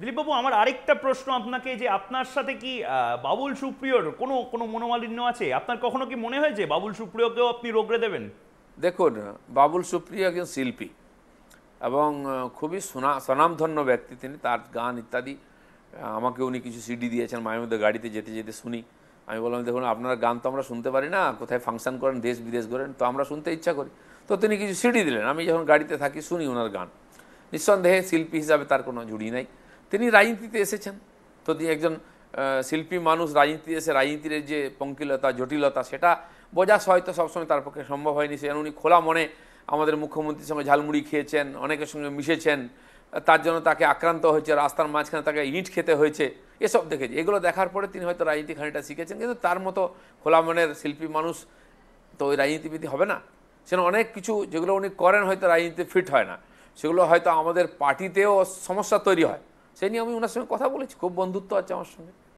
দিলীপবাবু, আমার আরেকটা প্রশ্ন আপনাকে, যে আপনার সাথে কি বাবুল সুপ্রিয়র কোনো কোনো মনোমালিন্য আছে? আপনার কখনো কি মনে হয়েছে বাবুল সুপ্রিয়কেও আপনি রোগড়ে দেবেন? দেখুন, বাবুল সুপ্রিয় একজন শিল্পী এবং খুবই স্বনামধন্য ব্যক্তি তিনি, তার গান ইত্যাদি আমাকে উনি কিছু সিডি দিয়েছেন, মায়ের মধ্যে গাড়িতে যেতে যেতে শুনি। আমি বললাম, দেখুন, আপনার গান তো আমরা শুনতে পারি না, কোথায় ফাংশন করেন, দেশ বিদেশ করেন তো আমরা শুনতে ইচ্ছা করি। তো তিনি কিছু সিডি দিলেন। আমি যখন গাড়িতে থাকি, শুনি ওনার গান। নিঃসন্দেহে শিল্পী হিসাবে তার কোনো জুড়ি নাই। তিনি রাজনীতিতে এসেছেন। তো একজন শিল্পী মানুষ রাজনীতি এসে রাজনীতির যে পঙ্কিলতা, জটিলতা, সেটা বোঝা হয়তো সবসময় তার পক্ষে সম্ভব হয়নি। সেখানে উনি খোলা মনে আমাদের মুখ্যমন্ত্রীর সঙ্গে ঝালমুড়ি খেয়েছেন, অনেকের সঙ্গে মিশেছেন, তার জন্য তাকে আক্রান্ত হয়েছে, রাস্তার মাঝখানে তাকে ইট খেতে হয়েছে, এসব দেখেছি। এগুলো দেখার পরে তিনি হয়তো রাজনীতি খানিটা শিখেছেন, কিন্তু তার মতো খোলা মনের শিল্পী মানুষ তো ওই রাজনীতিবিদই হবে না। সেন অনেক কিছু যেগুলো উনি করেন হয়তো রাজনীতিতে ফিট হয় না। সেগুলো হয়তো আমাদের পার্টিতেও সমস্যা তৈরি হয়। সেই নিয়ে আমি ওনার সঙ্গে কথা বলেছি খুব বন্ধুত্ব আছে আমার সঙ্গে।